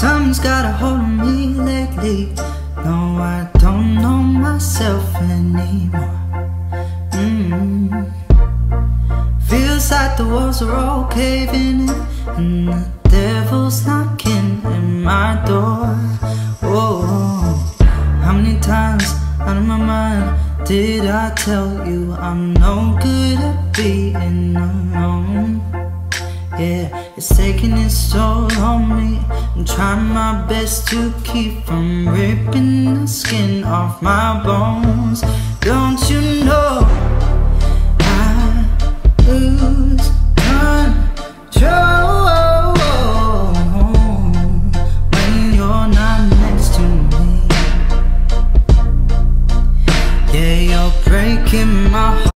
Something's got a hold on me lately. No, I don't know myself anymore. Mm. Feels like the walls are all caving in, and the devil's knocking at my door. Oh, how many times out of my mind did I tell you I'm no good at being alone? Yeah, it's taking its toll on me. Try my best to keep from ripping the skin off my bones Don't you know I lose control When you're not next to me Yeah, you're breaking.